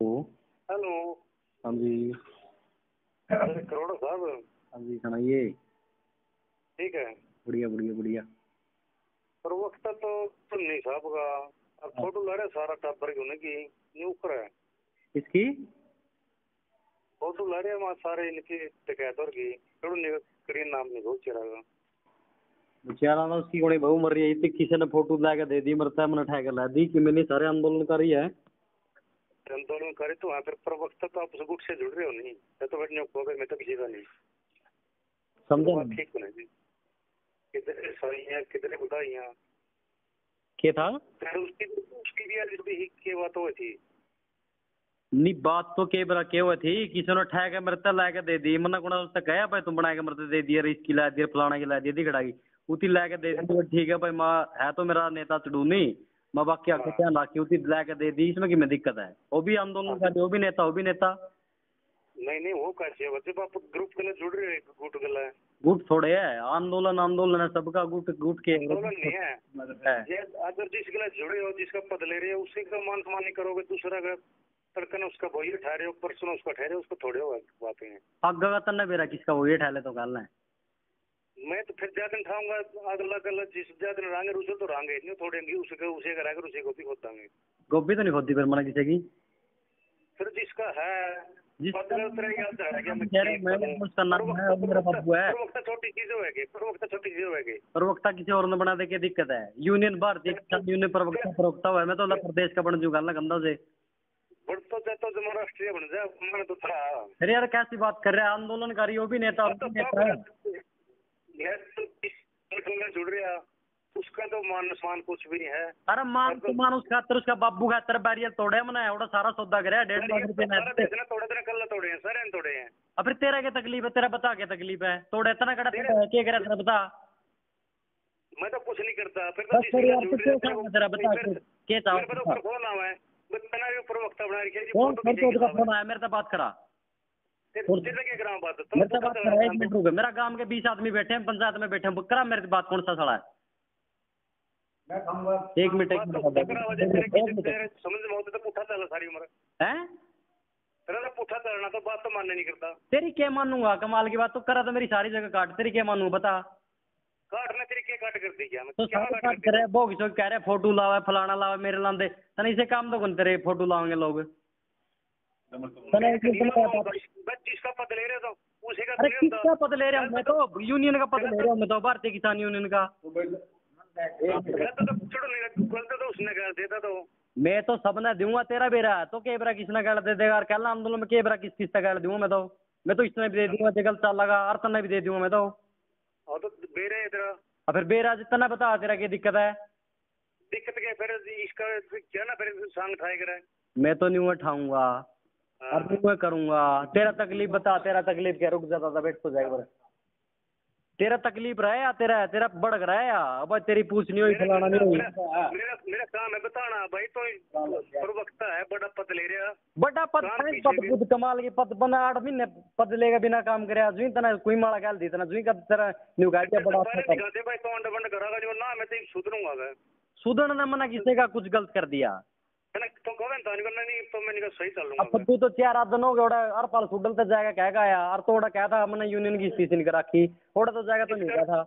ओ hello हाँ जी। अरे करोड़ा साहब। हाँ जी सुनाइए। ठीक है। बढ़िया बढ़िया बढ़िया। पर वक्त तो सुन्नी साहब का। अब फ़ोटो ला रहे सारा टाबर की उन्हें की न्यू कर है। इसकी फ़ोटो ला रहे वहाँ सारे इनके टिकैतर की। कड़ू करीन नाम नहीं बहुत चिरा का। बेचारा ना उसकी कोई बहु मर रही थी किसी ने फ़ोटो ला के दे दी मरता मैंने ठहकर ला दी कि मैंने सारे आंदोलन करी है। आंदोलन करे तो वहाँ फिर प्रवक्ता तो आप गुट से जुड़ रहे हो नहीं? मैं तो बैठने को मैं तो किसी का नहीं। समझा ठीक होना जी सही है हैं क्या था? उसकी उसकी भी के बात हुई थी? नी बात तो के बरा के हुई थी किसी ने के मरता ला के दे दी मना कोना उससे कहा भाई तुम बना के मरते दे दिया इसकी ला दिया फलाना की ला दी खड़ाई उती ला के दे दी ठीक है भाई माँ है तो मेरा नेता चढ़ूनी मैं बाकी आगे ध्यान रखी उती ला के दे दी इसमें किमें दिक्कत है? वो भी आंदोलन कर वो भी नेता वो भी नेता। नहीं नहीं वो कैसे है? बच्चे आप ग्रुप के लिए जुड़ रहे हो गुट के लिए? गुट थोड़े है आंदोलन आंदोलन है सबका गुट गुट के आंदोलन नहीं है। अगर जिसके लिए जुड़े हो जिसका पद ले रहे हो उसी का मान सम्मान नहीं करोगे दूसरा का तड़कन उसका वही ठहरे हो परसों उसका ठहरे उसको थोड़े हो बातें हैं। आगे का तन्ने बेरा किसका वो ये ठहले तो गल है। मैं तो फिर ज़्यादा ठाऊँगा अगला अगला जिस ज़्यादा रांगे उसे तो रांगे नहीं थोड़ेंगे उसे उसे कराकर उसे को भी खोद देंगे गोभी तो नहीं खोदी फिर मना किसी की? फिर जिसका है तो है हूँ? उसका है है। प्रवक्ता किसी और ने बना दे के दिक्कत है? यूनियन भारतीय किसान यूनियन प्रवक्ता प्रवक्ता हुआ है मैं तो प्रदेश का बन चुका ना गंदा से। बढ़ तो जाता तो महाराष्ट्रीय बन जाए तो था। अरे यार कैसी बात कर रहे हैं? आंदोलनकारी वो भी नेता जुड़ रहा उसका तो मान सम्मान कुछ भी नहीं है। अरे मान तो उसका खातर उसका बाबू खातर बैरियर तोड़े मैंने एवढा सारा सौदा करे डेढ़ लाख रुपए सारा ने देश ने तोड़े दिन कल तोड़े हैं सारे ने तोड़े हैं। अब तेरा क्या तकलीफ़ है? तेरा बता क्या तकलीफ़ है? तोड़े इतना कड़ा तेरा क्या करे तेरा बता? मैं तो कुछ नहीं करता फिर तेरा बता क्या मेरे है मैं प्रवक्ता बना रखी है तो उसका फ़ोन आया? से बात करा। मेरे से बात एक मिनट रुक मेरा गाँव के बीस आदमी बैठे हैं पंचायत में बैठे हैं। करा मेरे बात कौन सा सड़ा है? एक मिनट एक मिनट तो समझ में तो पुठा चला सारी उम्र। हैं? तेरा तो पुठा चलना तो बात तो मानने नहीं करता। तेरी क्या मानूँगा? कमाल की बात तो करा तो मेरी सारी जगह काट। तेरी क्या मानूं बता। काट ने तेरी क्या काट कर दी क्या तो क्या काट काट कर कर रहे भोग सो कह रहे फ़ोटो लावा फलाना लावा मेरे लांदे। तने इसे काम तो कौन तेरे फ़ोटो लावेंगे लोग? तने एक जिसका पद ले रहे हो तो? उसी का अरे किसका पद ले रहा हूँ? मैं तो यूनियन का पद ले रहा हूँ मैं तो भारतीय किसान यूनियन का। गलत तो छोड़ो नहीं गलत तो उसने कर देता तो। मैं तो सबने दूँगा तेरा बेरा तो के बेरा किसने गाल दे देगा? और कल आंदोलन में के बेरा किस किस गाल दूँगा मैं तो? मैं तो इसने भी दे दूँगा जगल चाल लगा और तने भी दे दूँगा मैं तो। और तो बेरे है तेरा। और फिर बेरा जितना बता तेरा क्या दिक्कत है? दिक्कत क्या फिर इसका क्या ना फिर सांग ठाए करे मैं तो नहीं उठाऊँगा और नहीं मैं करूँगा। तेरा तकलीफ़ बता तेरा तकलीफ़ क्या? रुक जाता था बैठ तो जाएगा तेरा तकलीफ़ रहा है या तेरा तेरा बढ़ रहा है या? अब तेरी पूछ नहीं हुई फलाना नहीं हुई। मेरा मेरा काम है बताना भाई तो प्रवक्ता है बड़ा पद ले रहा बड़ा पद पद खुद कमाल की पद बना आठ महीने पद लेगा बिना काम करे जुई तना कोई माड़ा गाल दी तना जुई का तेरा न्यू दिया बड़ा पहले अच्छा। भाई तो अंड बंड करागा जो ना मैं तो सुधरूँगा मैं। सुधन मना किसी का कुछ गलत कर दिया? तो कहो तो नहीं नहीं तो मैंने कहा सही चल अब तू तो चार आदन हो गया ओड़ा पाल सुडल तो जाएगा कह गया और तो क्या था मैंने यूनियन की स्थिति नहीं रखी ओड़ा तो जाएगा तो नहीं गया था।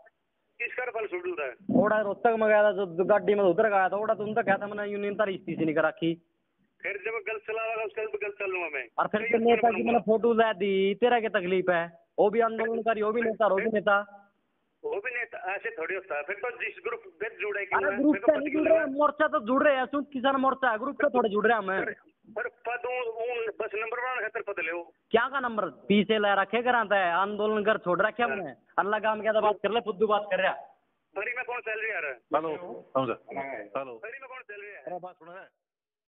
किस कर सुडल रहा है ओड़ा रोहतक में गया था जो गाड़ी में उधर गया था ओड़ा तुम तो कहता मैंने यूनियन तारी स्थिति नहीं रखी फिर जब गलत चलावागा उसका भी गलत चल लूँगा मैं। और फिर तो नेता की मैंने फ़ोटो ला दी तेरा क्या तकलीफ़ है। वो भी आंदोलनकारी वो भी नेता वो भी नेता। वो भी नहीं ऐसे थोड़ी होता है। फिर तो जिस ग्रुप में जुड़ेगी अरे ग्रुप से तो नहीं जुड़ रहे हैं मोर्चा तो जुड़ रहे हैं सुन किसान मोर्चा है ग्रुप से थोड़े जुड़ रहे हैं। हमें पर पद बस नंबर बनाने खातिर पद ले क्या का नंबर पीछे ला रखे कराता है आंदोलन कर छोड़ रखे हमने। अल्लाह काम क्या था बात कर ले फुद्दू बात कर रहा। हरी में कौन चल रही है हेलो समझा। हेलो। हरी में कौन चल रही है? अरे बात सुन।